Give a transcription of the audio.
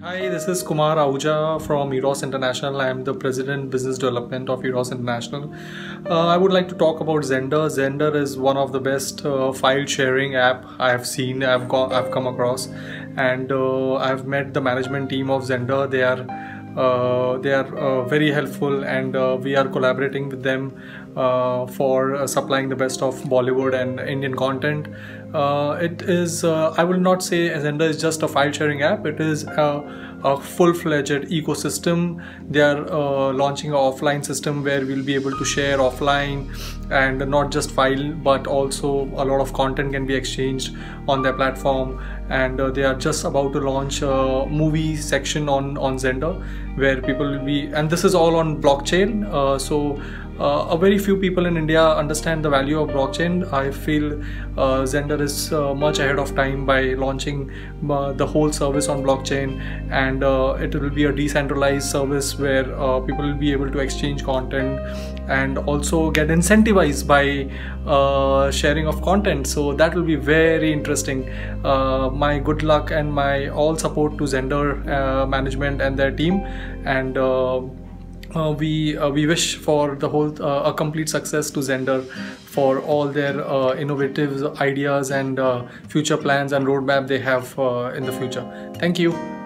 Hi, this is Kumar Ahuja from Eros International. I am the President Business Development of Eros International. Uh, I would like to talk about Xender. Xender is one of the best uh, file sharing app I have seen, I've, I've come across, and uh, I've met the management team of Xender. They are uh, they are uh, very helpful and uh, we are collaborating with them for supplying the best of Bollywood and Indian content. It is, I will not say Xender is just a file sharing app, it is a full-fledged ecosystem. They are uh, launching an offline system where we'll be able to share offline and not just file but also a lot of content can be exchanged on their platform. And uh, they are just about to launch a movie section on on Xender where people will be and this is all on blockchain. Uh, so uh, a very few people in India understand the value of blockchain. I feel uh, Xender is uh, much ahead of time by launching uh, the whole service on blockchain, and uh, it will be a decentralized service where uh, people will be able to exchange content and also get incentivized by sharing of content. So that will be very interesting. my good luck and my all support to Xender management and their team, and uh, we uh, we wish for the whole uh, a complete success to Xender for all their uh, innovative ideas and uh, future plans and roadmap they have uh, in the future. Thank you.